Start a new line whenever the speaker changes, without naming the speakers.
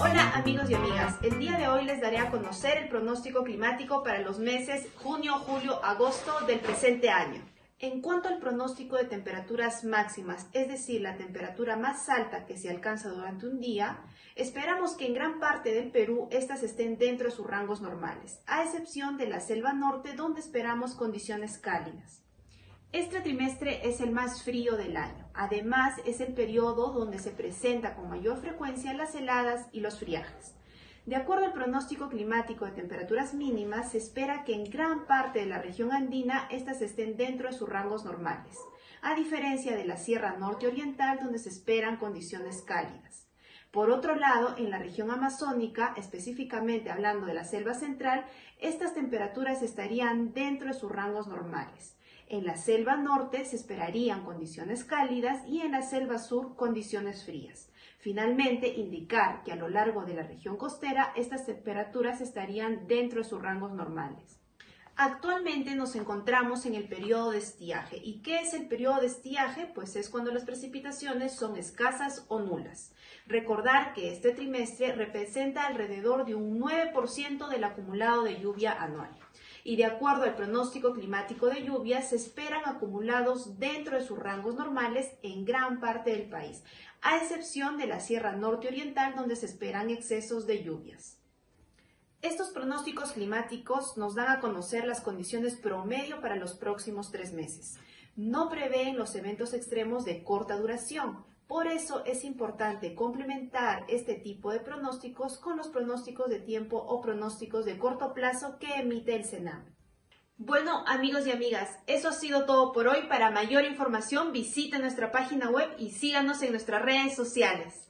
amigos y amigas, el día de hoy les daré a conocer el pronóstico climático para los meses junio, julio, agosto del presente año. En cuanto al pronóstico de temperaturas máximas, es decir, la temperatura más alta que se alcanza durante un día, esperamos que en gran parte del Perú estas estén dentro de sus rangos normales, a excepción de la selva norte donde esperamos condiciones cálidas. Este trimestre es el más frío del año. Además, es el periodo donde se presenta con mayor frecuencia las heladas y los friajes. De acuerdo al pronóstico climático de temperaturas mínimas, se espera que en gran parte de la región andina estas estén dentro de sus rangos normales, a diferencia de la Sierra Norte Oriental donde se esperan condiciones cálidas. Por otro lado, en la región amazónica, específicamente hablando de la selva central, estas temperaturas estarían dentro de sus rangos normales. En la selva norte se esperarían condiciones cálidas y en la selva sur condiciones frías. Finalmente, indicar que a lo largo de la región costera estas temperaturas estarían dentro de sus rangos normales. Actualmente nos encontramos en el periodo de estiaje. ¿Y qué es el periodo de estiaje? Pues es cuando las precipitaciones son escasas o nulas. Recordar que este trimestre representa alrededor de un 9% del acumulado de lluvia anual y de acuerdo al pronóstico climático de lluvias se esperan acumulados dentro de sus rangos normales en gran parte del país, a excepción de la Sierra Norte Oriental donde se esperan excesos de lluvias. Estos pronósticos climáticos nos dan a conocer las condiciones promedio para los próximos tres meses. No prevén los eventos extremos de corta duración, por eso es importante complementar este tipo de pronósticos con los pronósticos de tiempo o pronósticos de corto plazo que emite el SENAM. Bueno, amigos y amigas, eso ha sido todo por hoy. Para mayor información visite nuestra página web y síganos en nuestras redes sociales.